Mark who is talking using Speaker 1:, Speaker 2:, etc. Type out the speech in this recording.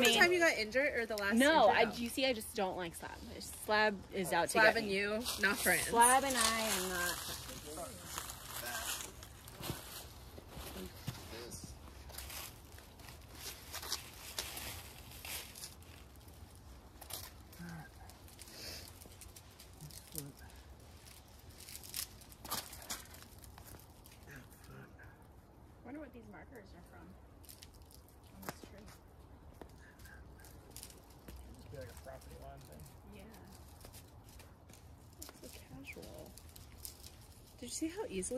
Speaker 1: that
Speaker 2: me.
Speaker 1: the time you got injured or the last?
Speaker 2: no, I. You see, I just don't like Slab. Slab is out to
Speaker 1: Slab
Speaker 2: get
Speaker 1: and
Speaker 2: me.
Speaker 1: you, not friends.
Speaker 2: Slab and I am not.
Speaker 3: This.
Speaker 2: wonder what these markers are from.
Speaker 4: Be like a property line thing.
Speaker 2: Yeah.
Speaker 1: So casual. Did you see how easily